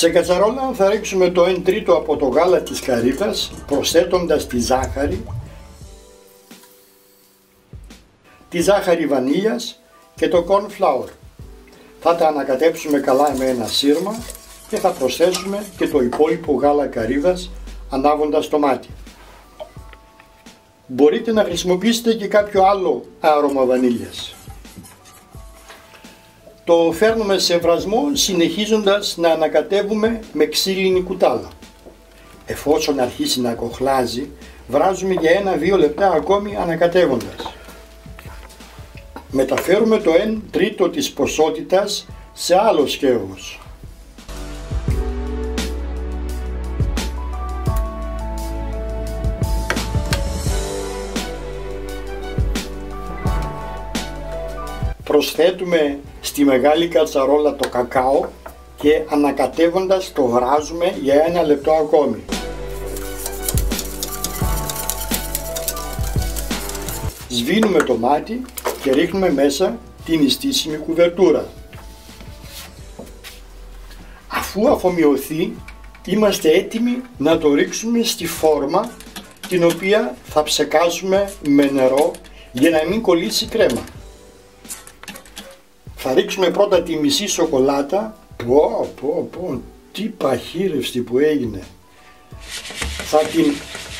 Σε κατσαρόλα θα ρίξουμε το 1 τρίτο από το γάλα της καρύδας προσθέτοντας τη ζάχαρη, τη ζάχαρη βανίλιας και το corn flour. Θα τα ανακατέψουμε καλά με ένα σύρμα και θα προσθέσουμε και το υπόλοιπο γάλα καρύδας ανάβοντας το μάτι. Μπορείτε να χρησιμοποιήσετε και κάποιο άλλο άρωμα βανίλιας. Το φέρνουμε σε βρασμό συνεχίζοντας να ανακατεύουμε με ξύλινη κουτάλα. Εφόσον αρχίσει να κοχλάζει, βράζουμε για ένα-δύο λεπτά ακόμη ανακατεύοντας. Μεταφέρουμε το 1 τρίτο της ποσότητας σε άλλο σκεύος. προσθέτουμε στη μεγάλη κατσαρόλα το κακάο και ανακατεύοντας το βράζουμε για ένα λεπτό ακόμη. Σβήνουμε το μάτι και ρίχνουμε μέσα την ιστήσιμη κουβερτούρα. Αφού αφομοιωθεί είμαστε έτοιμοι να το ρίξουμε στη φόρμα την οποία θα ψεκάσουμε με νερό για να μην κολλήσει κρέμα. Θα ρίξουμε πρώτα τη μισή σοκολάτα. Πω, πω, πω, τι παχύρευστη που έγινε. Θα την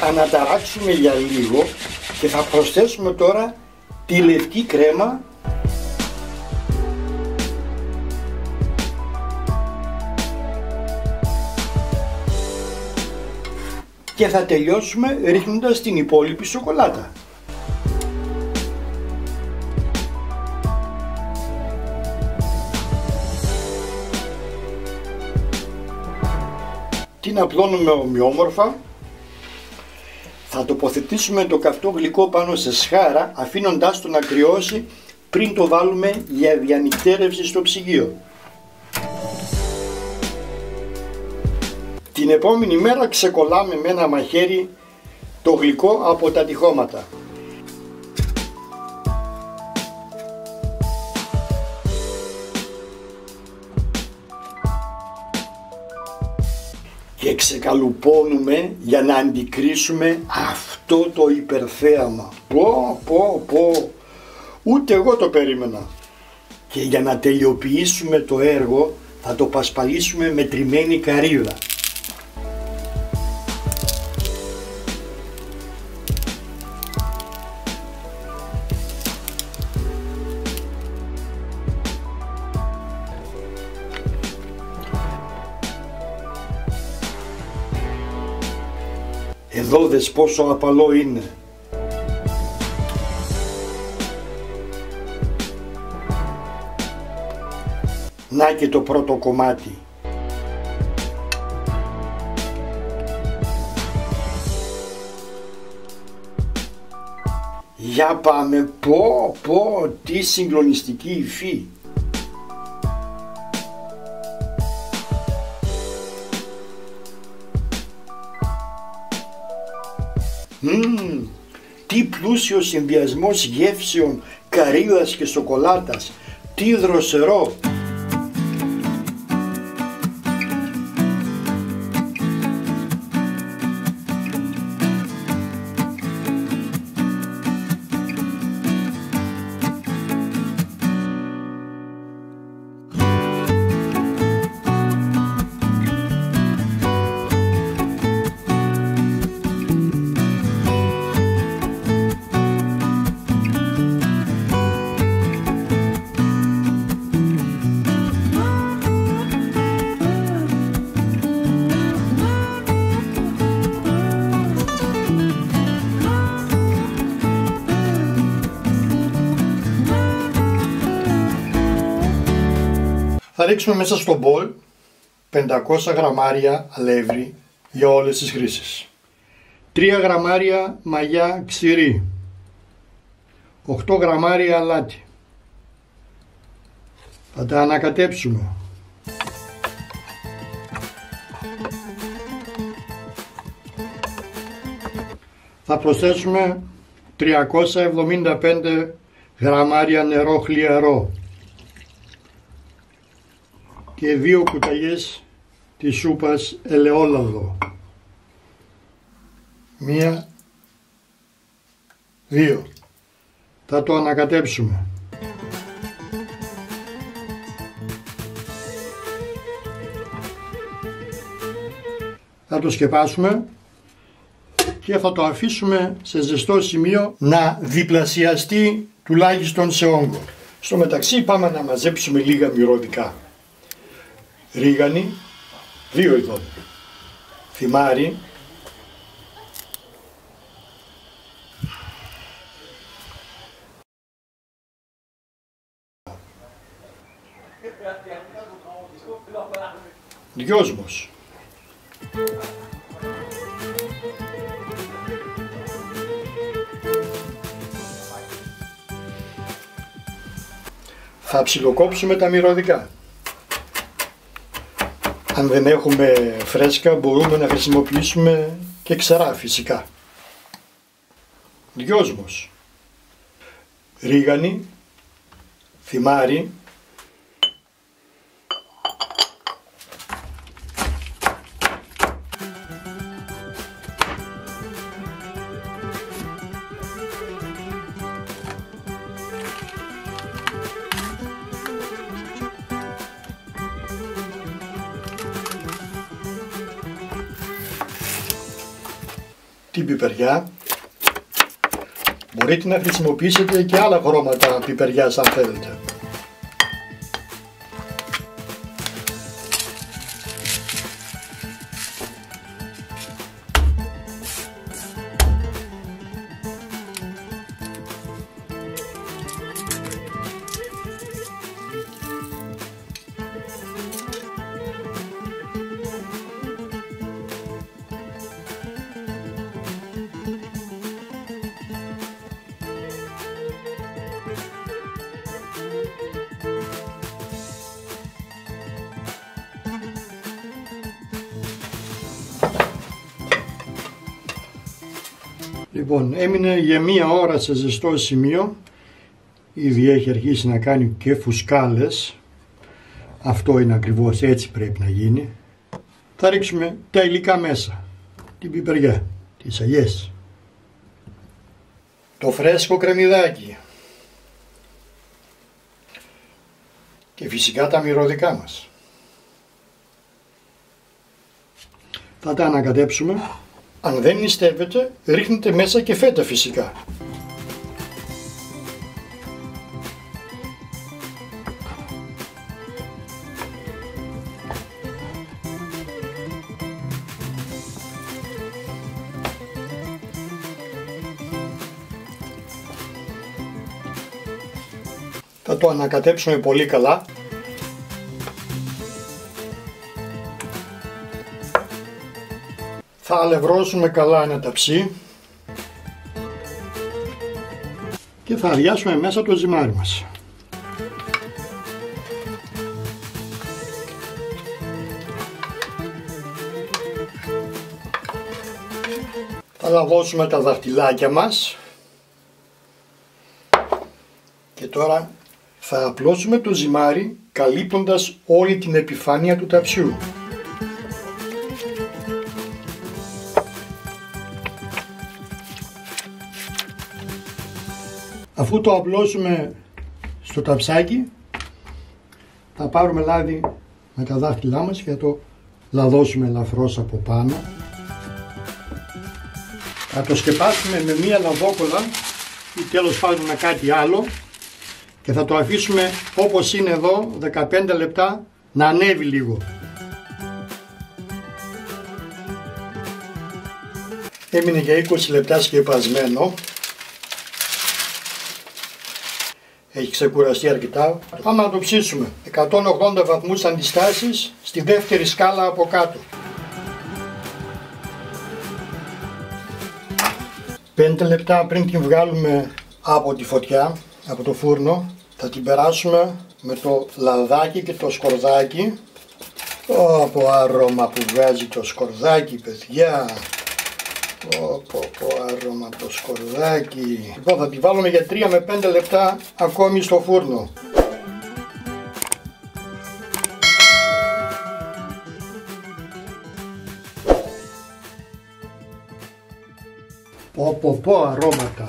αναταράξουμε για λίγο και θα προσθέσουμε τώρα τη λευκή κρέμα και θα τελειώσουμε ρίχνοντας την υπόλοιπη σοκολάτα. Την απλώνουμε ομοιόμορφα θα τοποθετήσουμε το καυτό γλυκό πάνω σε σχάρα αφήνοντάς το να κρυώσει πριν το βάλουμε για διανυκτέρευση στο ψυγείο. Την επόμενη μέρα ξεκολλάμε με ένα μαχαίρι το γλυκό από τα τυχώματα. Ξεκαλουπώνουμε για να αντικρίσουμε αυτό το υπερθέαμα. Πω, πω, πω. Ούτε εγώ το περίμενα. Και για να τελειοποιήσουμε το έργο θα το πασπαλίσουμε με τριμμένη καρύδα. Εδώ δες πόσο απαλό είναι. Να και το πρώτο κομμάτι. Για πάμε, πω πω, τι συγκλονιστική υφή. Μμμ, τι πλούσιος συνδυασμός γεύσεων καρύδας και σοκολάτας, τι δροσερό. Ρίξουμε μέσα στο μπολ 500 γραμμάρια αλεύρι για όλες τις χρήσεις. 3 γραμμάρια μαγιά ξηρή. 8 γραμμάρια αλάτι. Θα τα ανακατέψουμε. Θα προσθέσουμε 375 γραμμάρια νερό χλιαρό και δύο κουταλιές της σούπας ελαιόλαδο. Μία, δύο. Θα το ανακατέψουμε. Θα το σκεπάσουμε και θα το αφήσουμε σε ζεστό σημείο να διπλασιαστεί τουλάχιστον σε όγκο. Στο μεταξύ πάμε να μαζέψουμε λίγα μυρωδικά. Ρίγανη, δύο ειδών. Θυμάρι, δυόσμος. Θα ψιλοκόψουμε τα μυρωδικά. Αν δεν έχουμε φρέσκα μπορούμε να χρησιμοποιήσουμε και ξερά φυσικά. Δυόσμος. Ρίγανη, θυμάρι, την πιπεριά. Μπορείτε να χρησιμοποιήσετε και άλλα χρώματα πιπεριάς αν θέλετε. Λοιπόν, έμεινε για μία ώρα σε ζεστό σημείο. Ήδη έχει αρχίσει να κάνει και φουσκάλες. Αυτό είναι ακριβώς έτσι πρέπει να γίνει. Θα ρίξουμε τα υλικά μέσα. Την πιπεριά, τις αγιές. Το φρέσκο κρεμμυδάκι. Και φυσικά τα μυρωδικά μας. Θα τα ανακατέψουμε αν δεν νηστεύετε, ρίχνετε μέσα και φέτα φυσικά. Θα το ανακατέψουμε πολύ καλά Θα αλευρώσουμε καλά ένα ταψί και θα αδειάσουμε μέσα το ζυμάρι μας. Θα λαβώσουμε τα δαχτυλάκια μας και τώρα θα απλώσουμε το ζυμάρι καλύπτοντας όλη την επιφάνεια του ταψιού. Αφού το απλώσουμε στο ταψάκι θα πάρουμε λάδι με τα δάχτυλά μας και θα το λαδώσουμε ελαφρώς από πάνω. Θα το σκεπάσουμε με μία λαδόκολα ή τέλος πάντων με κάτι άλλο και θα το αφήσουμε όπως είναι εδώ 15 λεπτά να ανέβει λίγο. Έμεινε για 20 λεπτά σκεπασμένο έχει ξεκουραστεί αρκετά. Πάμε να το ψήσουμε. 180 βαθμούς αντιστάσεις στη δεύτερη σκάλα από κάτω. 5 λεπτά πριν την βγάλουμε από τη φωτιά, από το φούρνο, θα την περάσουμε με το λαδάκι και το σκορδάκι. Ω, άρωμα που βγάζει το σκορδάκι, παιδιά. Πω, πω, το σκορδάκι, Λοιπόν, θα τη βάλουμε για 3 με 5 λεπτά ακόμη στο φούρνο. Πω, πω, αρώματα.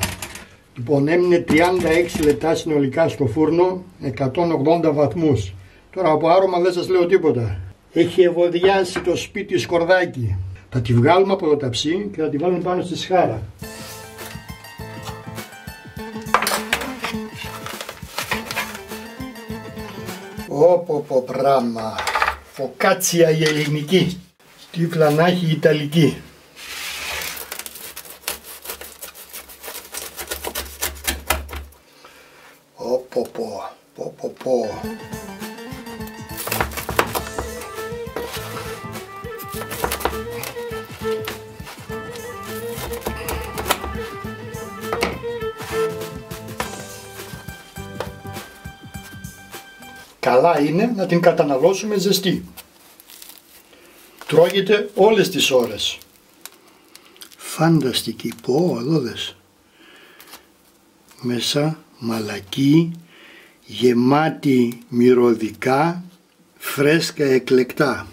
Λοιπόν, έμεινε 36 λεπτά συνολικά στο φούρνο, 180 βαθμούς. Τώρα από άρωμα δεν σας λέω τίποτα. Έχει ευωδιάσει το σπίτι σκορδάκι. Θα τη βγάλουμε από το ταψί και θα τη βάλουμε πάνω στη σχάρα. Όπο πω πράγμα. Φωκάτσια η ελληνική. Τι φλανάχη η ιταλική. Καλά είναι να την καταναλώσουμε ζεστή. Τρώγεται όλες τις ώρες. Φανταστική, πω εδώ δες. Μέσα μαλακή, γεμάτη μυρωδικά, φρέσκα εκλεκτά.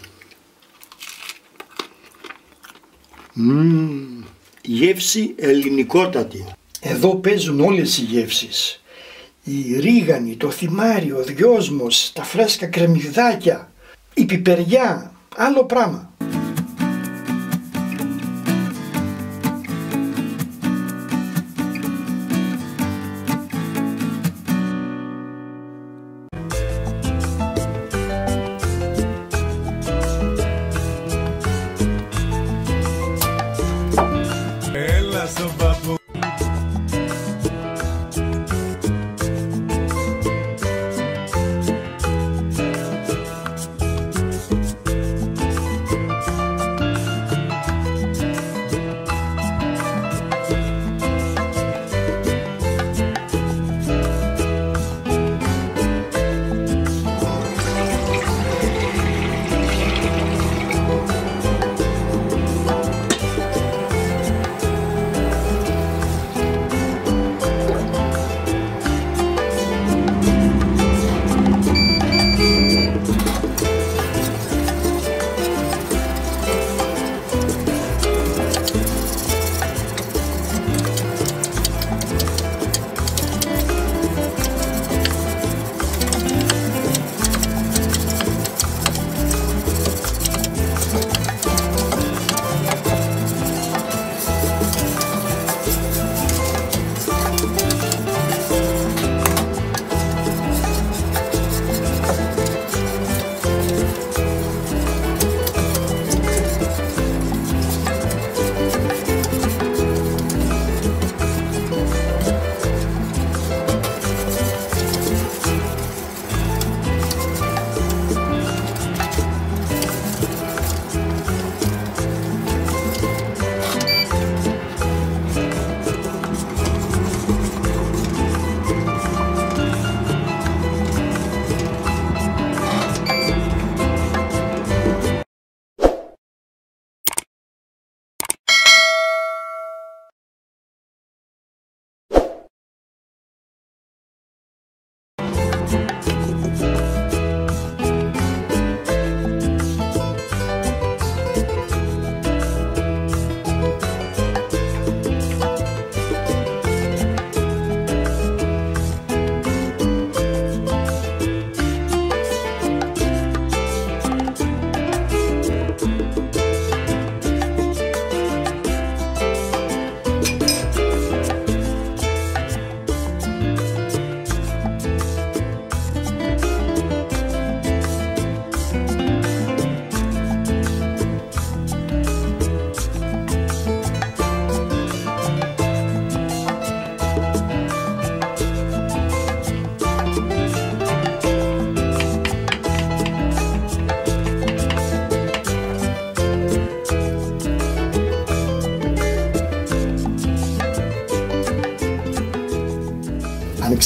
Μμμ, γεύση ελληνικότατη. Εδώ παίζουν όλες οι γεύσεις η ρίγανη, το θυμάρι, ο δυόσμος, τα φρέσκα κρεμμυδάκια, η πιπεριά, άλλο πράγμα.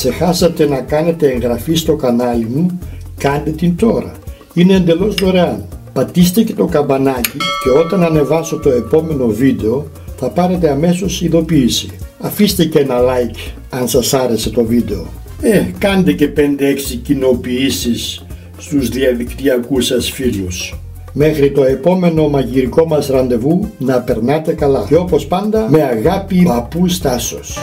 Ξεχάσατε να κάνετε εγγραφή στο κανάλι μου, κάντε την τώρα. Είναι εντελώς δωρεάν. Πατήστε και το καμπανάκι και όταν ανεβάσω το επόμενο βίντεο θα πάρετε αμέσως ειδοποίηση. Αφήστε και ένα like αν σας άρεσε το βίντεο. Ε, κάντε και 5-6 κοινοποιήσεις στους διαδικτυακούς σας φίλους. Μέχρι το επόμενο μαγειρικό μας ραντεβού να περνάτε καλά. Και όπως πάντα με αγάπη παππούς Στάσος.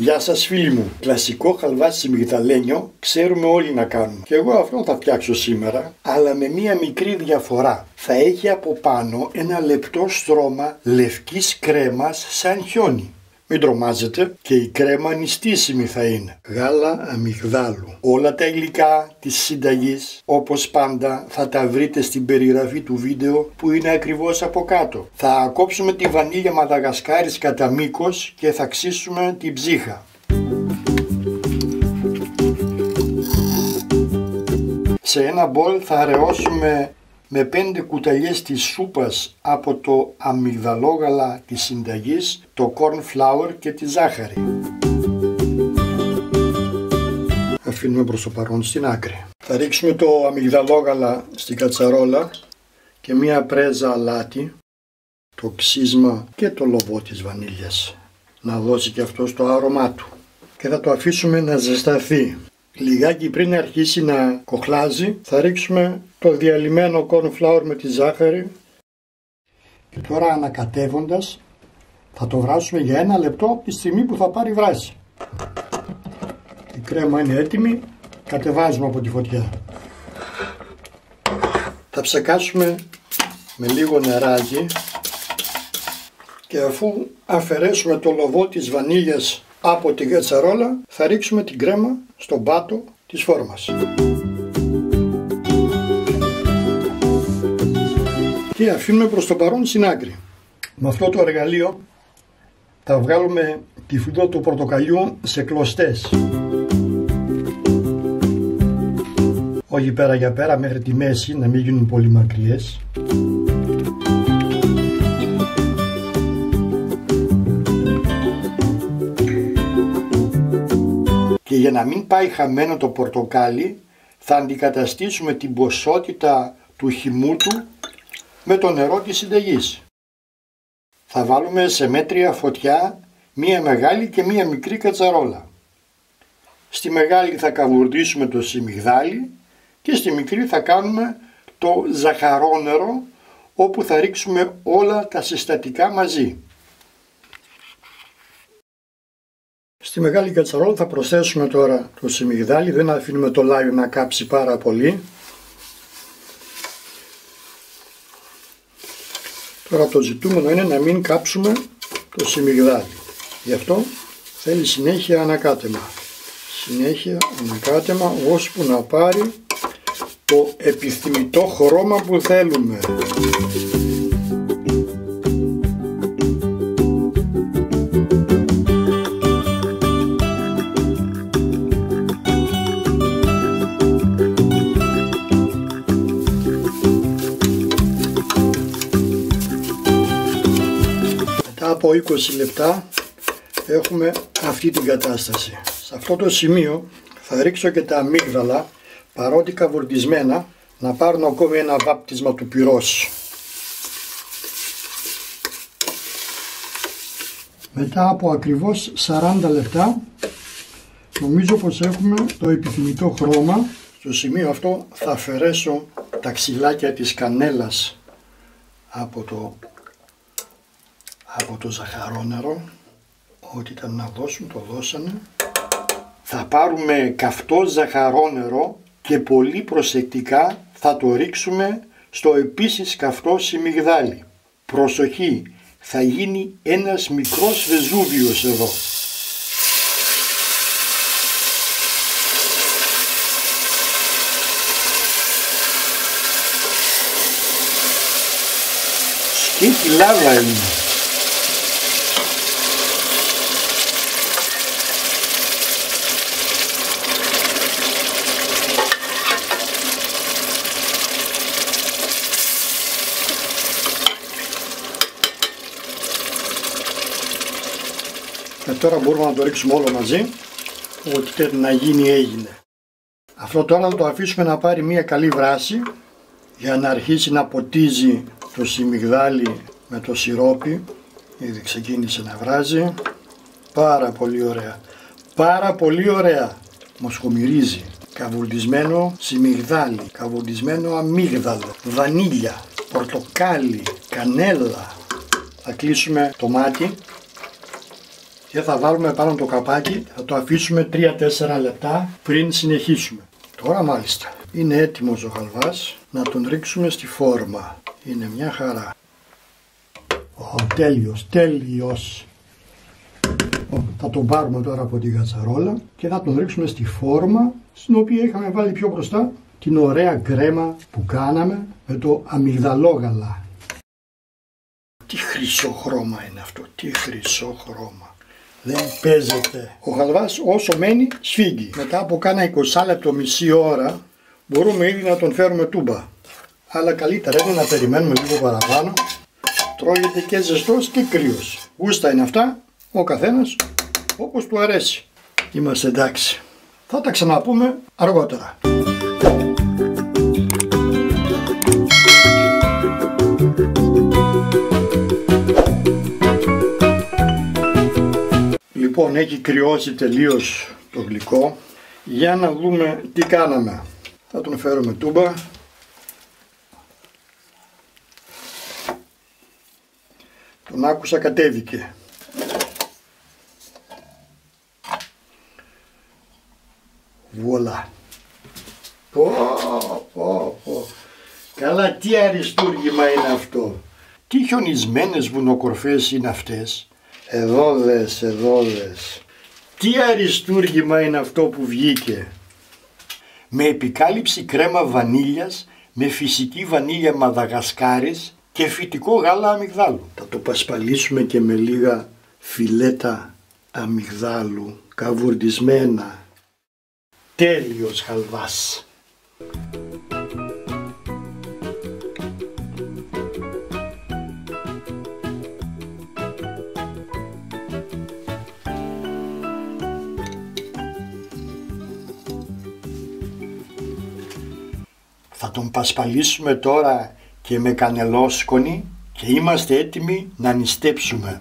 Γεια σας φίλοι μου. Κλασικό χαλβάσι μυγδαλένιο ξέρουμε όλοι να κάνουμε. Και εγώ αυτό θα φτιάξω σήμερα, αλλά με μία μικρή διαφορά. Θα έχει από πάνω ένα λεπτό στρώμα λευκής κρέμας σαν χιόνι. Μην τρομάζετε και η κρέμα νηστίσιμη θα είναι. Γάλα αμυγδάλου. Όλα τα υλικά της συνταγής όπως πάντα θα τα βρείτε στην περιγραφή του βίντεο που είναι ακριβώς από κάτω. Θα κόψουμε τη βανίλια μαδαγασκάρης κατά μήκος και θα ξύσουμε την ψύχα. Σε ένα μπολ θα αραιώσουμε με 5 κουταλιές της σούπας από το αμυγδαλόγαλα της συνταγής, το corn flour και τη ζάχαρη. Αφήνουμε προς το παρόν στην άκρη. Θα ρίξουμε το αμυγδαλόγαλα στην κατσαρόλα και μία πρέζα αλάτι, το ξύσμα και το λοβό της βανίλιας. Να δώσει και αυτό το άρωμά του. Και θα το αφήσουμε να ζεσταθεί. Λιγάκι πριν αρχίσει να κοχλάζει θα ρίξουμε το διαλυμένο corn flour με τη ζάχαρη και τώρα ανακατεύοντας θα το βράσουμε για ένα λεπτό από τη στιγμή που θα πάρει βράση. Η κρέμα είναι έτοιμη, κατεβάζουμε από τη φωτιά. Θα ψεκάσουμε με λίγο νεράκι και αφού αφαιρέσουμε το λοβό της βανίλιας από την κατσαρόλα θα ρίξουμε την κρέμα στον πάτο της φόρμας. Και αφήνουμε προς το παρόν στην άκρη. Με αυτό το εργαλείο θα βγάλουμε τη φυτό του πορτοκαλιού σε κλωστές. Όχι πέρα για πέρα μέχρι τη μέση να μην γίνουν πολύ μακριές. Για να μην πάει χαμένο το πορτοκάλι θα αντικαταστήσουμε την ποσότητα του χυμού του με το νερό της συνταγής. Θα βάλουμε σε μέτρια φωτιά μία μεγάλη και μία μικρή κατσαρόλα. Στη μεγάλη θα καβουρδίσουμε το σιμιγδάλι και στη μικρή θα κάνουμε το ζαχαρόνερο όπου θα ρίξουμε όλα τα συστατικά μαζί. Στη μεγάλη κατσαρόλα θα προσθέσουμε τώρα το σιμιγδάλι, δεν αφήνουμε το λάδι να κάψει πάρα πολύ. Τώρα το ζητούμενο είναι να μην κάψουμε το σιμιγδάλι. Γι' αυτό θέλει συνέχεια ανακάτεμα. Συνέχεια ανακάτεμα ώσπου να πάρει το επιθυμητό χρώμα που θέλουμε. Από 20 λεπτά έχουμε αυτή την κατάσταση. Σε αυτό το σημείο θα ρίξω και τα αμύγδαλα παρότι καβουρδισμένα να πάρουν ακόμη ένα βάπτισμα του πυρός. Μετά από ακριβώς 40 λεπτά νομίζω πως έχουμε το επιθυμητό χρώμα. Στο σημείο αυτό θα αφαιρέσω τα ξυλάκια της κανέλας από το από το ζαχαρόνερο ό,τι ήταν να δώσουν το δώσανε. Θα πάρουμε καυτό ζαχαρόνερο και πολύ προσεκτικά θα το ρίξουμε στο επίσης καυτό σιμιγδάλι. Προσοχή θα γίνει ένας μικρός βεζούβιος εδώ. Σκέτη λάβα είναι τώρα μπορούμε να το ρίξουμε όλο μαζί. Ό,τι πρέπει να γίνει έγινε. Αυτό τώρα θα το αφήσουμε να πάρει μια καλή βράση για να αρχίσει να ποτίζει το σιμιγδάλι με το σιρόπι. Ήδη ξεκίνησε να βράζει. Πάρα πολύ ωραία. Πάρα πολύ ωραία. Μοσχομυρίζει. Καβουρδισμένο σιμιγδάλι καβουρδισμένο αμύγδαλο. Βανίλια. Πορτοκάλι. Κανέλα. Θα κλείσουμε το μάτι και θα βάλουμε πάνω το καπάκι θα το αφήσουμε 3-4 λεπτά πριν συνεχίσουμε τώρα μάλιστα είναι έτοιμος ο χαλβάς να τον ρίξουμε στη φόρμα είναι μια χαρά ο, τέλειος, τέλειος θα τον πάρουμε τώρα από την κατσαρόλα και θα τον ρίξουμε στη φόρμα στην οποία είχαμε βάλει πιο μπροστά την ωραία κρέμα που κάναμε με το αμυγδαλόγαλα. Τι χρυσό χρώμα είναι αυτό, τι χρυσό χρώμα. Δεν παίζεται. Ο χαλβάς όσο μένει σφίγγει. Μετά από κάνα 20 λεπτό μισή ώρα μπορούμε ήδη να τον φέρουμε τούμπα. Αλλά καλύτερα είναι να περιμένουμε λίγο παραπάνω. Τρώγεται και ζεστός και κρύος. Γούστα είναι αυτά, ο καθένας όπως του αρέσει. Είμαστε εντάξει. Θα τα ξαναπούμε αργότερα. Λοιπόν έχει κρυώσει τελείως το γλυκό. Για να δούμε τι κάναμε. Θα τον φέρουμε τούμπα. Τον άκουσα κατέβηκε. Βολά. Πω, πω, πω. Καλά τι αριστούργημα είναι αυτό. Τι χιονισμένες βουνοκορφές είναι αυτές. Εδώ δες, εδώ δες. Τι αριστούργημα είναι αυτό που βγήκε; Με επικάλυψη κρέμα βανίλιας, με φυσική βανίλια μαδαγασκάρης και φυτικό γάλα αμυγδάλου. Θα το πασπαλίσουμε και με λίγα φιλέτα αμυγδάλου, καβουρδισμένα. Τέλειος χαλβάς. Τον πασπαλίσουμε τώρα και με κανελόσκονη και είμαστε έτοιμοι να νηστέψουμε.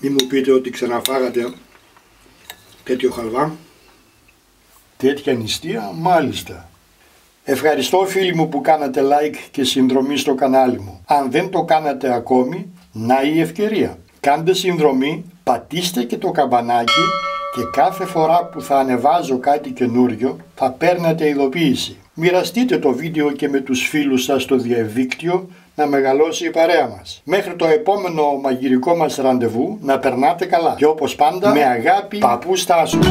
Μη μου πείτε ότι ξαναφάγατε τέτοιο χαλβά. Τέτοια νηστεία, μάλιστα. Ευχαριστώ φίλοι μου που κάνατε like και συνδρομή στο κανάλι μου. Αν δεν το κάνατε ακόμη, να η ευκαιρία. Κάντε συνδρομή, πατήστε και το καμπανάκι και κάθε φορά που θα ανεβάζω κάτι καινούριο θα παίρνετε ειδοποίηση. Μοιραστείτε το βίντεο και με τους φίλους σας στο διαδίκτυο να μεγαλώσει η παρέα μας. Μέχρι το επόμενο μαγειρικό μας ραντεβού να περνάτε καλά και όπως πάντα με αγάπη Παππούς Στάσος.